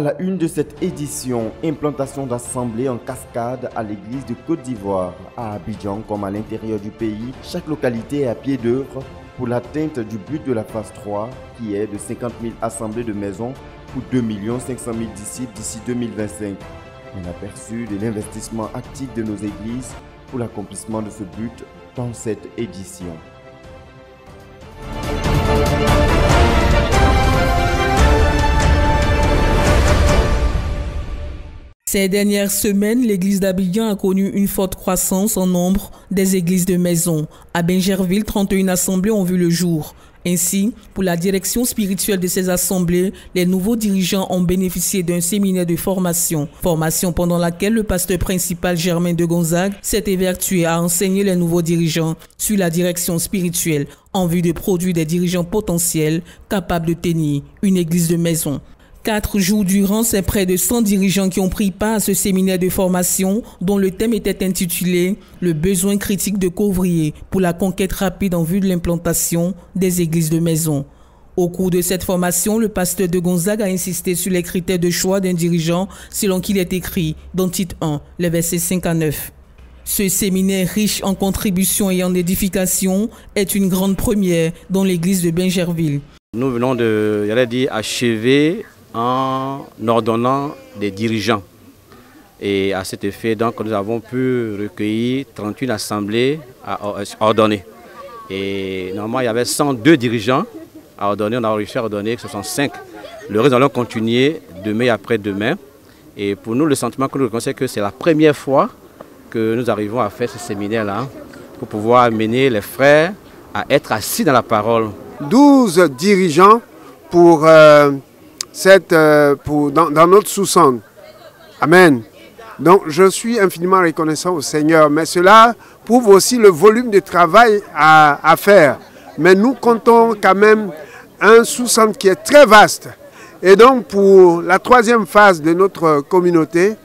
À la une de cette édition, implantation d'assemblées en cascade à l'église de Côte d'Ivoire. À Abidjan comme à l'intérieur du pays, chaque localité est à pied d'œuvre pour l'atteinte du but de la phase 3 qui est de 50 000 assemblées de maisons pour 2 500 000 disciples d'ici 2025. Un aperçu de l'investissement actif de nos églises pour l'accomplissement de ce but dans cette édition. Ces dernières semaines, l'église d'Abidjan a connu une forte croissance en nombre des églises de maison. À Benjerville, 31 assemblées ont vu le jour. Ainsi, pour la direction spirituelle de ces assemblées, les nouveaux dirigeants ont bénéficié d'un séminaire de formation. Formation pendant laquelle le pasteur principal Germain de Gonzague s'est évertué à enseigner les nouveaux dirigeants sur la direction spirituelle en vue de produire des dirigeants potentiels capables de tenir une église de maison. Quatre jours durant, c'est près de 100 dirigeants qui ont pris part à ce séminaire de formation dont le thème était intitulé Le besoin critique de couvriers pour la conquête rapide en vue de l'implantation des églises de maison. Au cours de cette formation, le pasteur de Gonzague a insisté sur les critères de choix d'un dirigeant selon qu'il est écrit dans titre 1, les versets 5 à 9. Ce séminaire riche en contributions et en édifications est une grande première dans l'église de Benjerville. Nous venons de, il dire, achever en ordonnant des dirigeants. Et à cet effet, donc, nous avons pu recueillir 31 assemblées à ordonner. Et normalement, il y avait 102 dirigeants à ordonner. On a réussi à ordonner 65. Le reste, nous allons continuer demain et après-demain. Et pour nous, le sentiment que nous reconnaissons, c'est que c'est la première fois que nous arrivons à faire ce séminaire-là pour pouvoir amener les frères à être assis dans la parole. 12 dirigeants pour euh, cette, euh, pour, dans, notre sous-sang. Amen. Donc je suis infiniment reconnaissant au Seigneur, mais cela prouve aussi le volume de travail à, faire. Mais nous comptons quand même un sous-sang qui est très vaste. Et donc pour la troisième phase de notre communauté,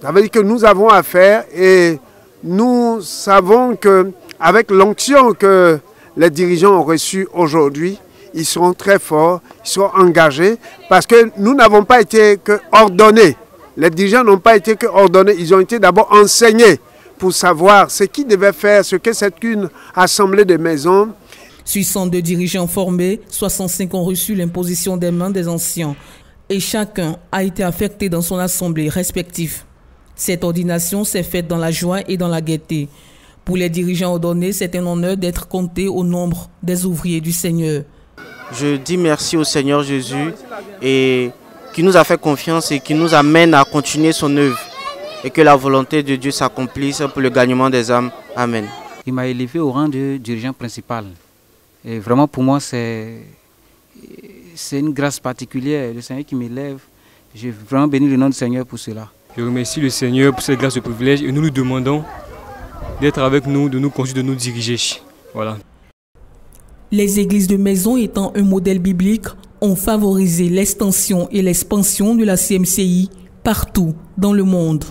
ça veut dire que nous avons à faire et nous savons que avec l'onction que les dirigeants ont reçue aujourd'hui, ils seront très forts, ils seront engagés, parce que nous n'avons pas été que ordonnés. Les dirigeants n'ont pas été que ordonnés, ils ont été d'abord enseignés pour savoir ce qu'ils devaient faire, ce que c'est qu'une assemblée de maisons. Sur de dirigeants formés, 65 ont reçu l'imposition des mains des anciens et chacun a été affecté dans son assemblée respective. Cette ordination s'est faite dans la joie et dans la gaieté. Pour les dirigeants ordonnés, c'est un honneur d'être compté au nombre des ouvriers du Seigneur. Je dis merci au Seigneur Jésus et qui nous a fait confiance et qui nous amène à continuer son œuvre et que la volonté de Dieu s'accomplisse pour le gagnement des âmes. Amen. Il m'a élevé au rang de dirigeant principal. Et vraiment pour moi, c'est une grâce particulière, le Seigneur qui m'élève. J'ai vraiment béni le nom du Seigneur pour cela. Je remercie le Seigneur pour cette grâce et privilège et nous lui demandons d'être avec nous, de nous conduire, de nous diriger. Voilà. Les églises de maison étant un modèle biblique ont favorisé l'extension et l'expansion de la CMCI partout dans le monde.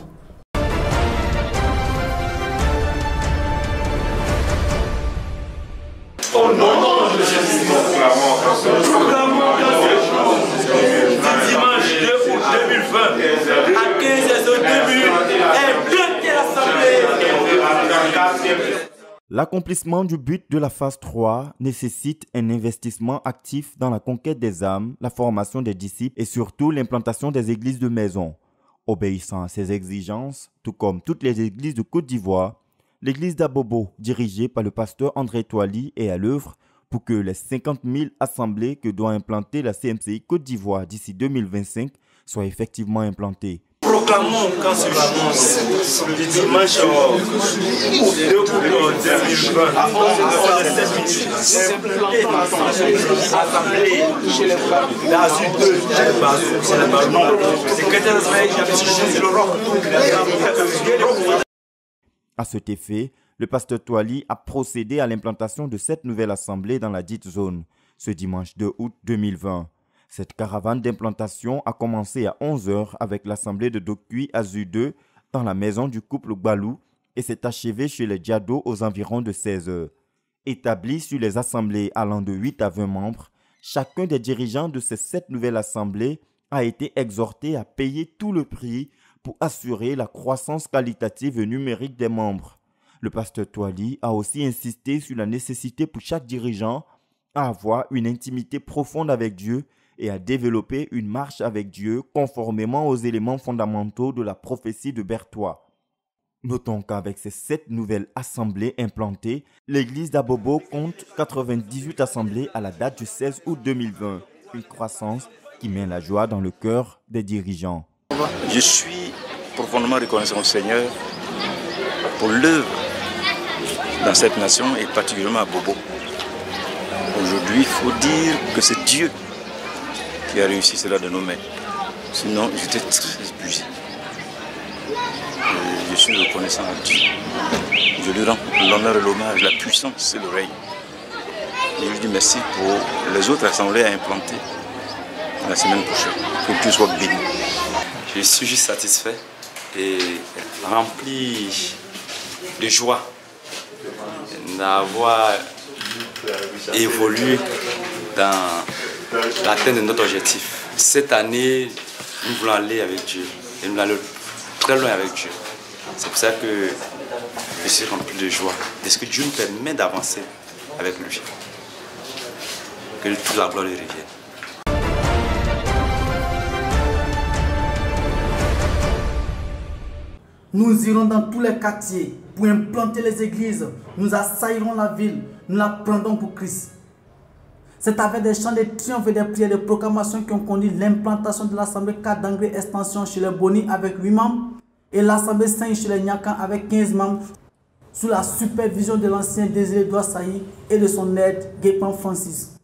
L'accomplissement du but de la phase 3 nécessite un investissement actif dans la conquête des âmes, la formation des disciples et surtout l'implantation des églises de maison. Obéissant à ces exigences, tout comme toutes les églises de Côte d'Ivoire, l'église d'Abobo, dirigée par le pasteur André Toili, est à l'œuvre pour que les 50 000 assemblées que doit implanter la CMCI Côte d'Ivoire d'ici 2025 soient effectivement implantées proclamons quand ce jour du dimanche 2 août 2020 assemblée chez les femmes d'Azur 2 c'est le secrétaire de À cet effet, le pasteur Toali a procédé à l'implantation de cette nouvelle assemblée dans la dite zone ce dimanche 2 août 2020. Cette caravane d'implantation a commencé à 11h avec l'assemblée de Dokui 2 dans la maison du couple Balou et s'est achevée chez les Diado aux environs de 16h. Établie sur les assemblées allant de 8 à 20 membres, chacun des dirigeants de ces sept nouvelles assemblées a été exhorté à payer tout le prix pour assurer la croissance qualitative et numérique des membres. Le pasteur Toali a aussi insisté sur la nécessité pour chaque dirigeant à avoir une intimité profonde avec Dieu et à développer une marche avec Dieu conformément aux éléments fondamentaux de la prophétie de Berthois. Notons qu'avec ces sept nouvelles assemblées implantées, l'église d'Abobo compte 98 assemblées à la date du 16 août 2020, une croissance qui met la joie dans le cœur des dirigeants. Je suis profondément reconnaissant au Seigneur pour l'œuvre dans cette nation et particulièrement à Bobo. Aujourd'hui, il faut dire que c'est Dieu qui a réussi cela de nos mains. Sinon, j'étais très épuisé. je suis reconnaissant à Dieu. Je lui rends l'honneur et l'hommage, la puissance et le règne. je lui dis merci pour les autres assemblées à implanter la semaine prochaine. Pour que soit béni. Je suis juste satisfait et rempli de joie d'avoir évolué dans l'atteinte de notre objectif. Cette année, nous voulons aller avec Dieu. Et nous aller très loin avec Dieu. C'est pour ça que je suis rempli de joie. Est-ce que Dieu nous permet d'avancer avec lui? Que toute la gloire lui revienne. Nous irons dans tous les quartiers pour implanter les églises. Nous assaillerons la ville. Nous la prendrons pour Christ. C'est avec des chants de triomphe et des prières de proclamation qui ont conduit l'implantation de l'Assemblée 4 d'Anglais Extension chez les Boni avec 8 membres et l'Assemblée 5 chez les Nyakan avec 15 membres sous la supervision de l'ancien Désiré Douassaï et de son aide Guépan Francis.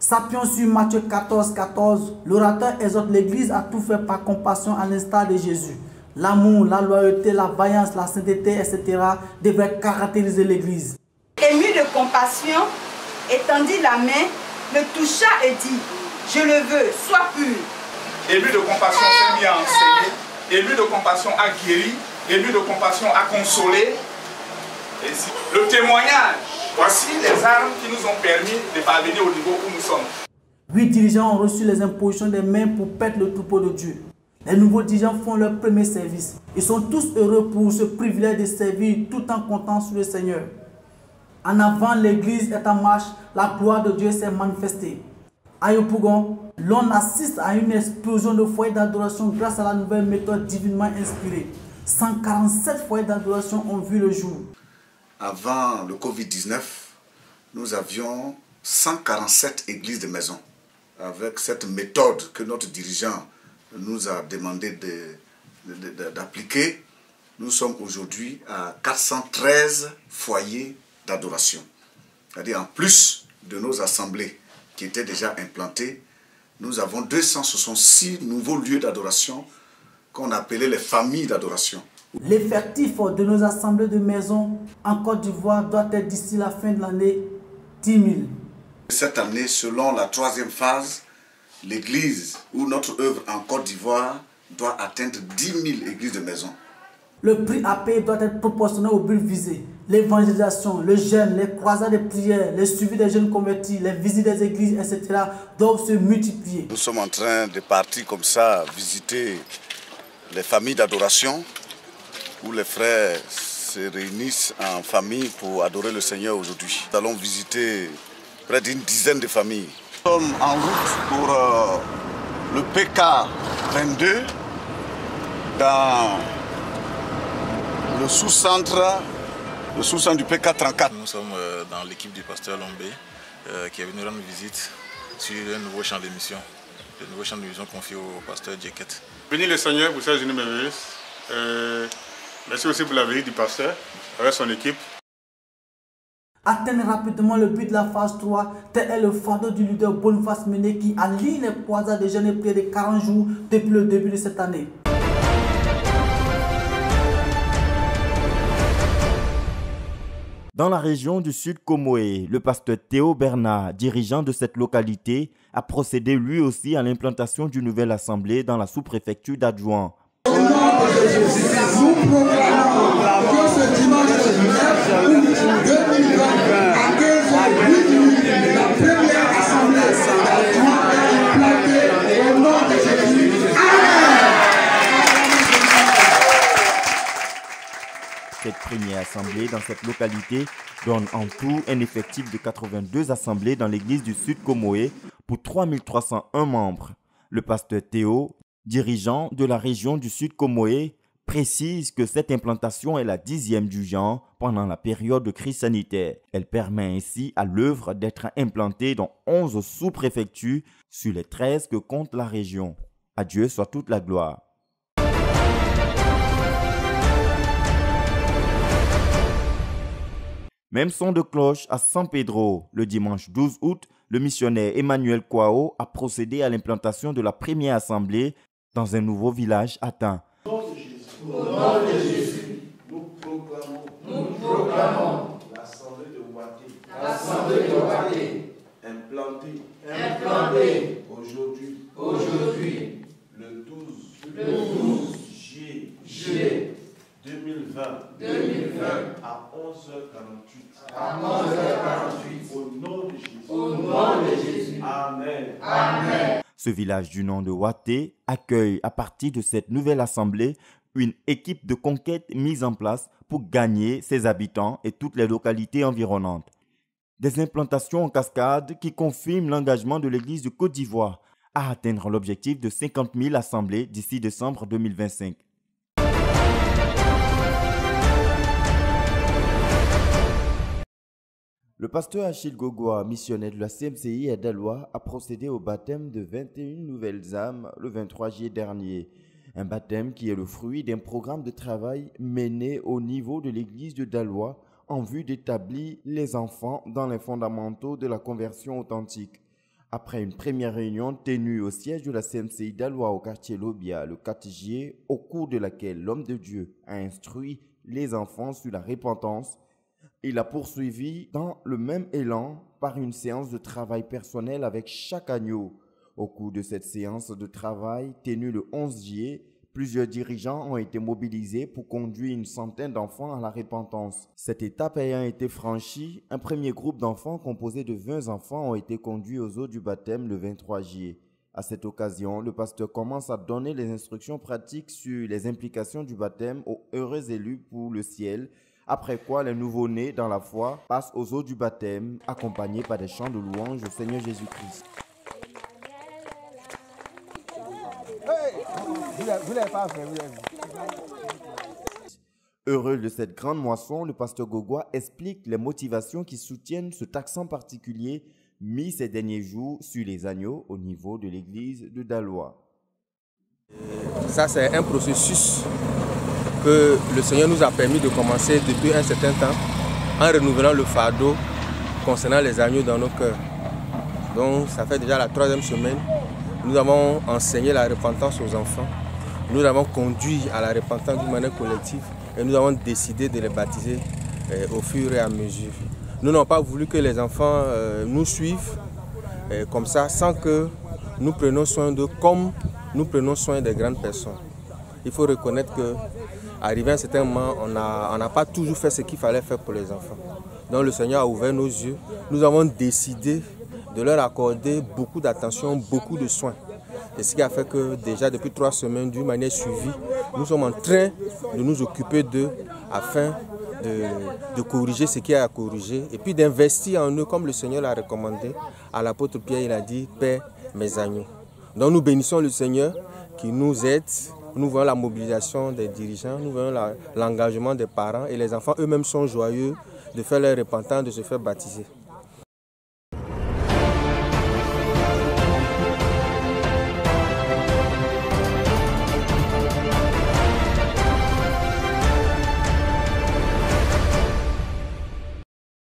S'appuyant sur Matthieu 14, 14, l'orateur exhorte l'Église à tout faire par compassion à l'instar de Jésus. L'amour, la loyauté, la vaillance, la sainteté, etc. devraient caractériser l'Église. Ému de compassion, étendit la main, le toucha et dit, je le veux, sois pur. Ému de compassion s'est mis à enseigner, ému de compassion a guéri, ému de compassion a consolé. le témoignage, voici les armes qui nous ont permis de parvenir au niveau où nous sommes. Huit dirigeants ont reçu les impositions des mains pour perdre le troupeau de Dieu. Les nouveaux dirigeants font leur premier service. Ils sont tous heureux pour ce privilège de servir tout en comptant sur le Seigneur. En avant, l'église est en marche, la gloire de Dieu s'est manifestée. À Yopougon, l'on assiste à une explosion de foyers d'adoration grâce à la nouvelle méthode divinement inspirée. 147 foyers d'adoration ont vu le jour. Avant le Covid-19, nous avions 147 églises de maison. Avec cette méthode que notre dirigeant nous a demandé d'appliquer, nous sommes aujourd'hui à 413 foyers d'adoration. C'est-à-dire en plus de nos assemblées qui étaient déjà implantées, nous avons 266 nouveaux lieux d'adoration qu'on appelait les familles d'adoration. L'effectif de nos assemblées de maison en Côte d'Ivoire doit être d'ici la fin de l'année 10 000. Cette année, selon la troisième phase, l'église ou notre œuvre en Côte d'Ivoire doit atteindre 10 000 églises de maison. Le prix à payer doit être proportionnel au but visé. L'évangélisation, le jeûne, les croisades de prières, les suivis des jeunes convertis, les visites des églises, etc. doivent se multiplier. Nous sommes en train de partir comme ça, visiter les familles d'adoration où les frères se réunissent en famille pour adorer le Seigneur aujourd'hui. Nous allons visiter près d'une dizaine de familles. Nous sommes en route pour euh, le PK 22 dans le sous-centre le sous-centre du PK34. Nous sommes euh, dans l'équipe du pasteur Lombé euh, qui est venu rendre visite sur un nouveau champ d'émission, le nouveau champ d'émission confié au pasteur Djeket. Bénis le Seigneur pour cette journée merveilleuse. Euh, merci aussi pour la visite du pasteur avec son équipe. Atteindre rapidement le but de la phase 3, tel est le fardeau du leader Boniface Mené qui aligne les croisades de jeunes près de 40 jours depuis le début de cette année. Dans la région du Sud Comoé, le pasteur Théo Bernard, dirigeant de cette localité, a procédé lui aussi à l'implantation d'une nouvelle assemblée dans la sous-préfecture d'Adjouan. Dans cette localité donne en tout un effectif de 82 assemblées dans l'église du Sud Comoé pour 3301 membres. Le pasteur Théo, dirigeant de la région du Sud Comoé, précise que cette implantation est la dixième du genre pendant la période de crise sanitaire. Elle permet ainsi à l'œuvre d'être implantée dans 11 sous-préfectures sur les 13 que compte la région. À Dieu soit toute la gloire. Même son de cloche à San Pedro. Le dimanche 12 août, le missionnaire Emmanuel Kwao a procédé à l'implantation de la première assemblée dans un nouveau village atteint. Au nom de Jésus, nous proclamons, nous proclamons l'Assemblée de l'Assemblée de Waté, implantée, implantée aujourd'hui, aujourd'hui, le 12, le 12 juillet, 2020, 2020, à 11h48, à 11h48, au nom de Jésus, au nom de Jésus, Amen, Amen. Ce village du nom de Waté accueille à partir de cette nouvelle assemblée une équipe de conquête mise en place pour gagner ses habitants et toutes les localités environnantes. Des implantations en cascade qui confirment l'engagement de l'Église de Côte d'Ivoire à atteindre l'objectif de 50 000 assemblées d'ici décembre 2025. Le pasteur Achille Gogoa, missionnaire de la CMCI à Dalois, a procédé au baptême de 21 nouvelles âmes le 23 juillet dernier. Un baptême qui est le fruit d'un programme de travail mené au niveau de l'église de Dalois en vue d'établir les enfants dans les fondamentaux de la conversion authentique. Après une première réunion tenue au siège de la CMCI Dalois au quartier Lobia le 4 juillet, au cours de laquelle l'homme de Dieu a instruit les enfants sur la repentance, il a poursuivi dans le même élan par une séance de travail personnel avec chaque agneau au cours de cette séance de travail tenue le 11 juillet, plusieurs dirigeants ont été mobilisés pour conduire une centaine d'enfants à la repentance. Cette étape ayant été franchie, un premier groupe d'enfants composé de 20 enfants ont été conduits aux eaux du baptême le 23 juillet. À cette occasion, le pasteur commence à donner les instructions pratiques sur les implications du baptême aux heureux élus pour le ciel, après quoi les nouveau-nés dans la foi passent aux eaux du baptême, accompagnés par des chants de louange au Seigneur Jésus-Christ. Heureux de cette grande moisson, le pasteur Gogoa explique les motivations qui soutiennent ce accent particulier mis ces derniers jours sur les agneaux au niveau de l'église de Dalois. Ça, c'est un processus le Seigneur nous a permis de commencer depuis un certain temps en renouvelant le fardeau concernant les agneaux dans nos cœurs. Donc, ça fait déjà la troisième semaine. Nous avons enseigné la repentance aux enfants. Nous avons conduit à la repentance d'une manière collective et nous avons décidé de les baptiser euh, au fur et à mesure. Nous n'avons pas voulu que les enfants euh, nous suivent euh, comme ça sans que nous prenions soin d'eux comme nous prenons soin des grandes personnes. Il faut reconnaître que arrivé à un certain moment, on n'a pas toujours fait ce qu'il fallait faire pour les enfants. Donc le Seigneur a ouvert nos yeux. Nous avons décidé de leur accorder beaucoup d'attention, beaucoup de soins. Et ce qui a fait que déjà depuis trois semaines, d'une manière suivie, nous sommes en train de nous occuper d'eux afin de, corriger ce qui a à corriger et puis d'investir en eux comme le Seigneur l'a recommandé. À l'apôtre Pierre, il a dit, Père, mes agneaux. Donc nous bénissons le Seigneur qui nous aide. Nous voyons la mobilisation des dirigeants, nous voyons l'engagement des parents et les enfants eux-mêmes sont joyeux de faire leur repentance, de se faire baptiser.